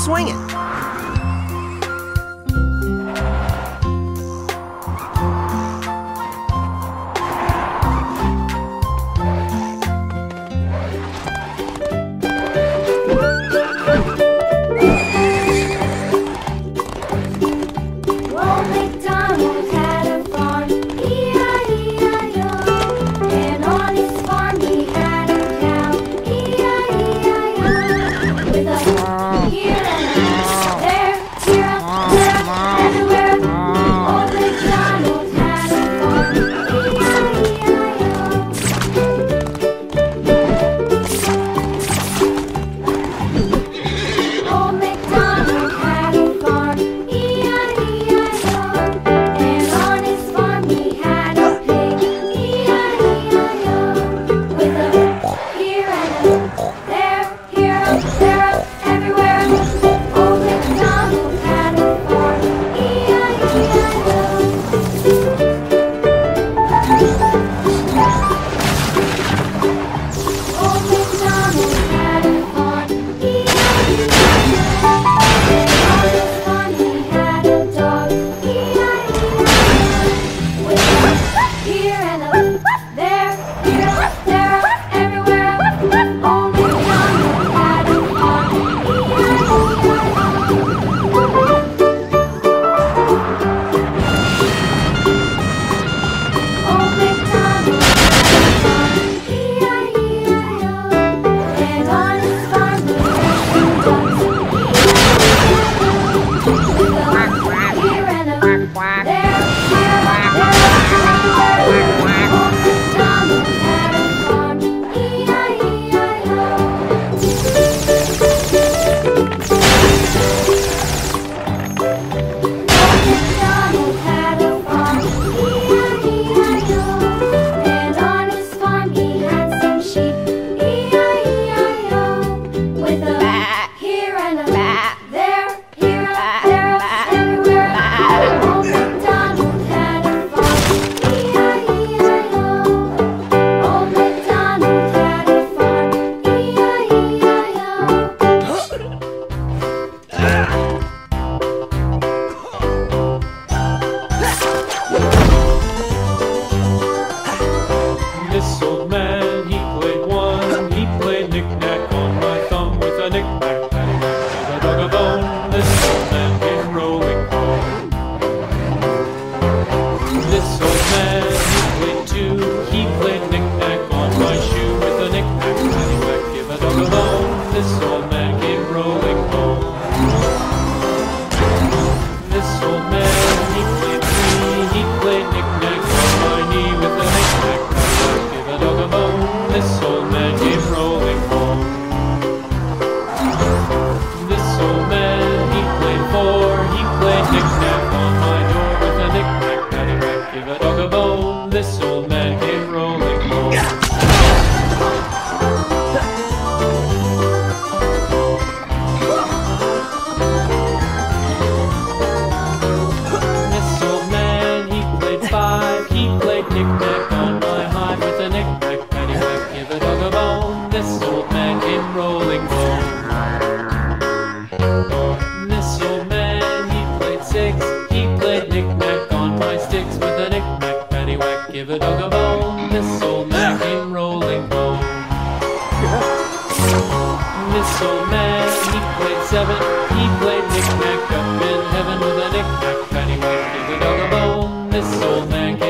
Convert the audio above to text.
swinging? This old man